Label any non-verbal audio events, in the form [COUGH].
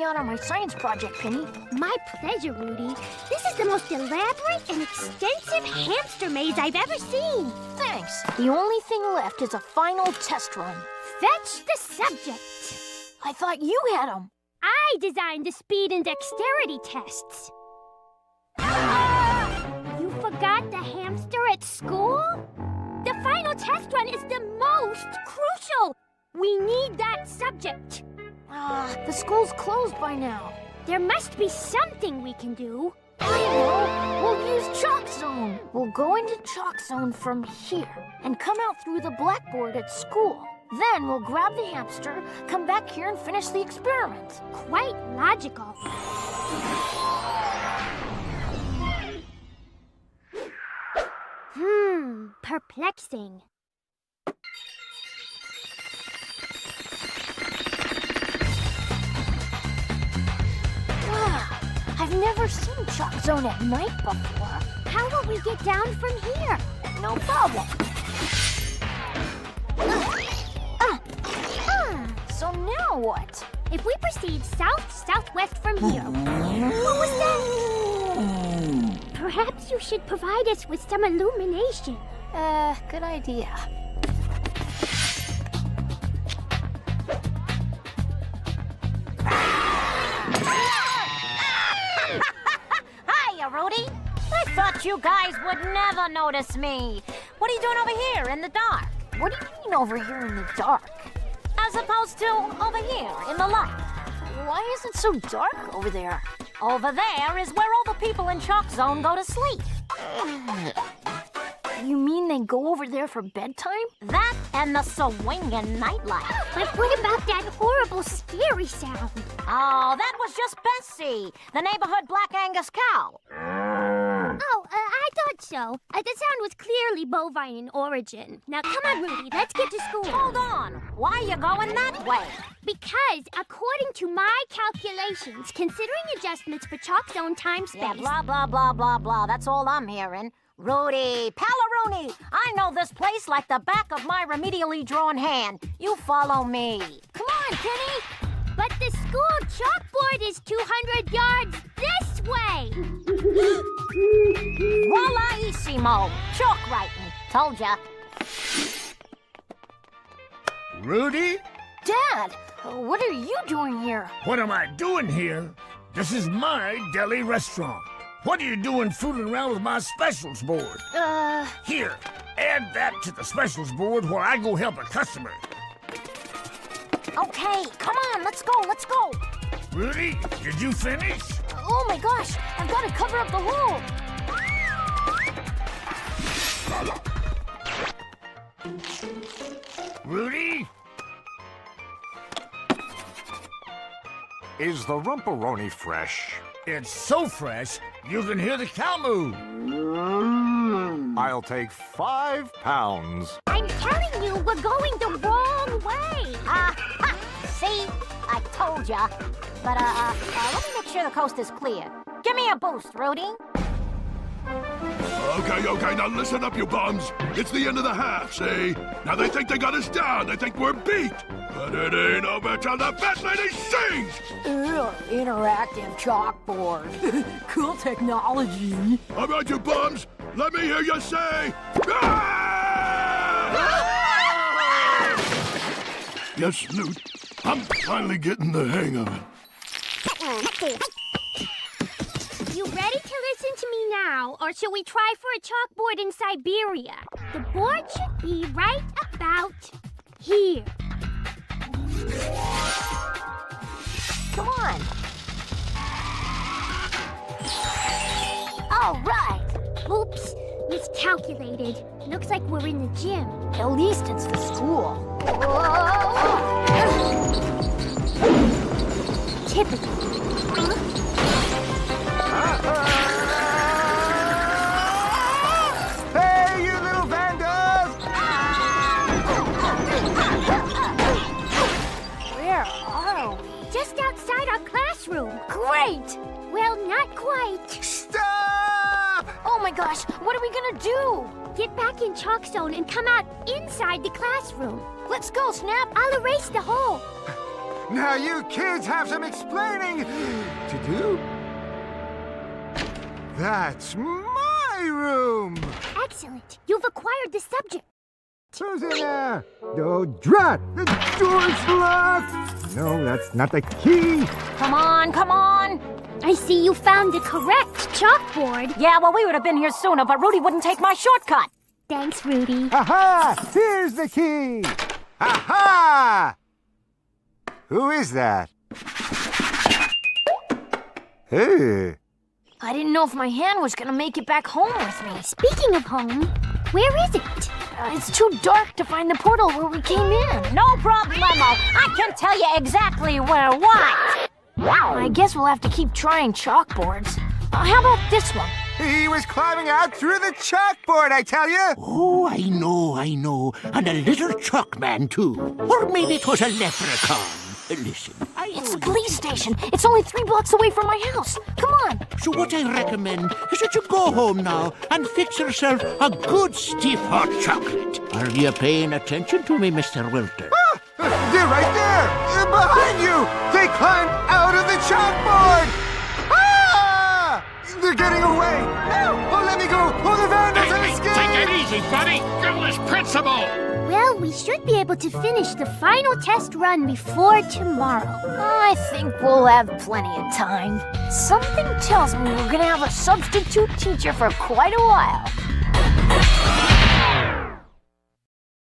me out on my science project, Penny. My pleasure, Rudy. This is the most elaborate and extensive hamster maze I've ever seen. Thanks. The only thing left is a final test run. Fetch the subject. I thought you had them. I designed the speed and dexterity tests. You forgot the hamster at school? The final test run is the most crucial. We need that subject. Ah, the school's closed by now. There must be something we can do. I know. We'll use Chalk Zone. We'll go into Chalk Zone from here and come out through the blackboard at school. Then we'll grab the hamster, come back here and finish the experiment. Quite logical. Hmm, perplexing. I've never seen Chalk Zone at night before. How will we get down from here? No problem. Ah, ah, so now what? If we proceed south-southwest from here, what was that? Perhaps you should provide us with some illumination. Uh, good idea. You guys would never notice me. What are you doing over here in the dark? What do you mean over here in the dark? As opposed to over here in the light. Why is it so dark over there? Over there is where all the people in Chalk Zone go to sleep. You mean they go over there for bedtime? That and the swinging nightlight. But what about that horrible, scary sound? Oh, that was just Bessie, the neighborhood Black Angus cow. Oh, uh, I thought so. Uh, the sound was clearly bovine in origin. Now, come on, Rudy, let's get to school. Hold on. Why are you going that way? Because, according to my calculations, considering adjustments for chalk zone time space, Yeah, blah, blah, blah, blah, blah. That's all I'm hearing. Rudy, Pallaroonie, I know this place like the back of my remedially drawn hand. You follow me. Come on, Penny! but the school chalkboard is 200 yards this way. [LAUGHS] Vollaissimo. Chalk writing. Told ya. Rudy? Dad, what are you doing here? What am I doing here? This is my deli restaurant. What are you doing fooling around with my specials board? Uh, Here, add that to the specials board while I go help a customer. Okay, come on, let's go, let's go. Rudy, did you finish? oh my gosh, I've got to cover up the hole. Rudy? Is the rumperoni fresh? It's so fresh, you can hear the cow moo. I'll take five pounds. I'm telling you, we're going the wrong way. Ah, ha! See? I told ya. But, uh, uh, uh, let me make sure the coast is clear. Give me a boost, Rudy. Okay, okay, now listen up, you bums. It's the end of the half, see? Now they think they got us down. They think we're beat. But it ain't over till the fat lady sings. Ugh, interactive chalkboard. [LAUGHS] cool technology. All right, you bums. Let me hear you say. "Ah!" [LAUGHS] yes, Newt. I'm finally getting the hang of it. You ready to listen to me now, or shall we try for a chalkboard in Siberia? The board should be right about here. Come on. All right. Oops, miscalculated. Looks like we're in the gym. At least it's the school. Typical. Hey, you little vendors! Where are we? Just outside our classroom. Great! Well, not quite. Stop! Oh my gosh, what are we gonna do? Get back in chalk zone and come out inside the classroom. Let's go, Snap. I'll erase the hole. [LAUGHS] Now you kids have some explaining to do. That's my room. Excellent. You've acquired the subject. Who's in there? Oh, drat! The door's locked! No, that's not the key. Come on, come on. I see you found the correct chalkboard. Yeah, well, we would have been here sooner, but Rudy wouldn't take my shortcut. Thanks, Rudy. Aha! Here's the key! Aha! Who is that? Hey. I didn't know if my hand was gonna make it back home with me. Speaking of home, where is it? Uh, it's too dark to find the portal where we came in. No problemo. I can tell you exactly where what. I guess we'll have to keep trying chalkboards. Uh, how about this one? He was climbing out through the chalkboard, I tell you! Oh, I know, I know. And a little chalk man, too. Or maybe it was a leprechaun. Listen, I It's know the police station. It's only three blocks away from my house. Come on. So what I recommend is that you go home now and fix yourself a good stiff hot chocolate. Are you paying attention to me, Mr. Wilter? Ah, they're right there! Uh, Behind you! They climbed out of the chalkboard! Ah! They're getting away! No! Oh, let me go! Oh, the van vandals have escaped! easy, buddy. Girlish principle. We should be able to finish the final test run before tomorrow. I think we'll have plenty of time. Something tells me we're gonna have a substitute teacher for quite a while.